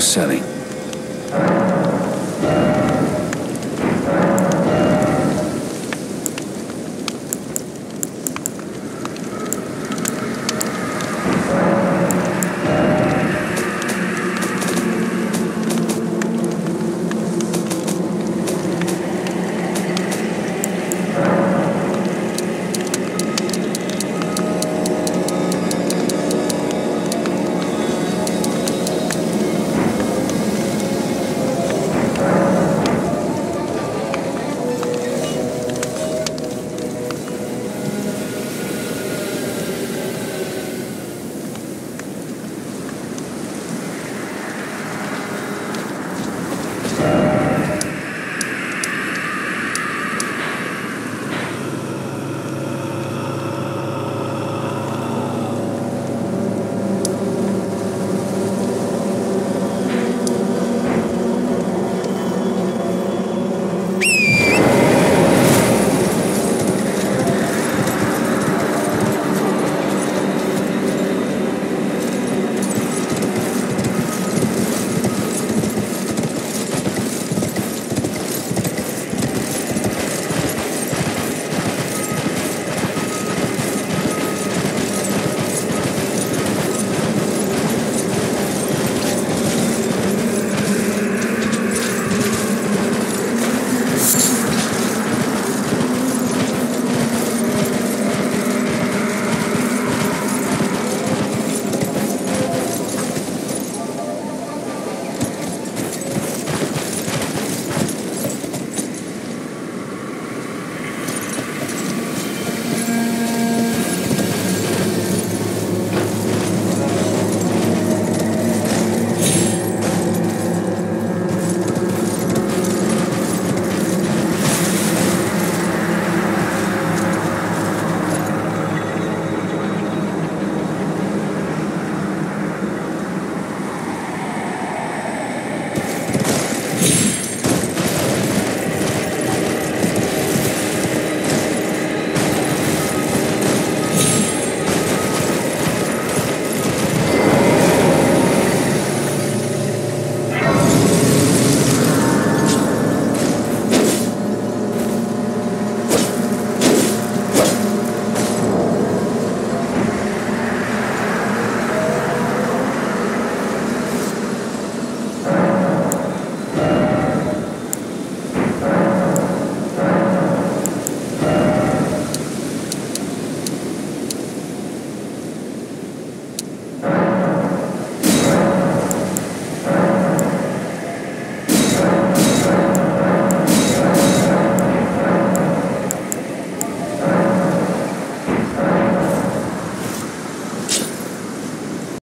Selling.